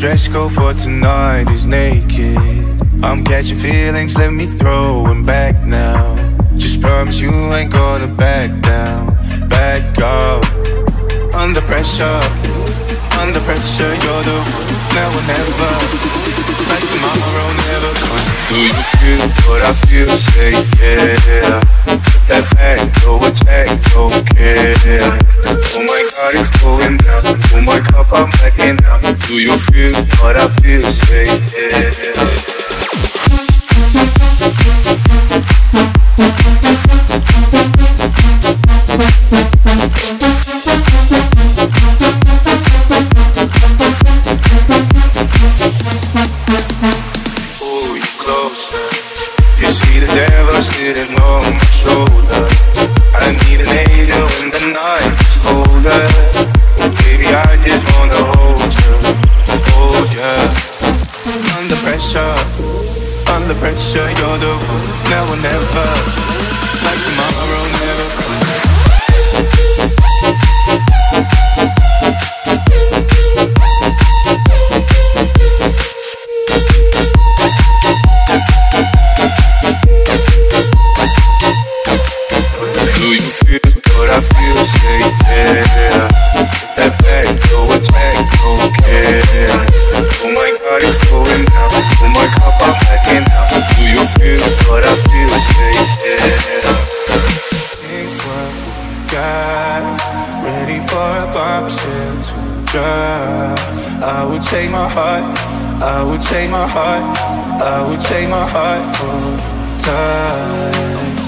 dress code for tonight is naked. I'm catching feelings, let me throw them back now. Just promise you ain't gonna back down, back up. Under pressure, under pressure, you're the one now or never. Like tomorrow never comes. Do you feel what I feel? Say yeah. Put that back, go attack, don't care. Oh my God, it's going down. Oh my cup, I'm backing out. Do you feel what I feel? Say. You see the devil sitting on my shoulder. I need an angel when the night colder. Baby, I just you're the one now or never. Like tomorrow never comes. Oh my God, it's going down. Oh my out. Do what I feel? Say yeah. What we got, ready for a bombshell to drop. I would take my heart, I would take my heart, I would take my heart for time.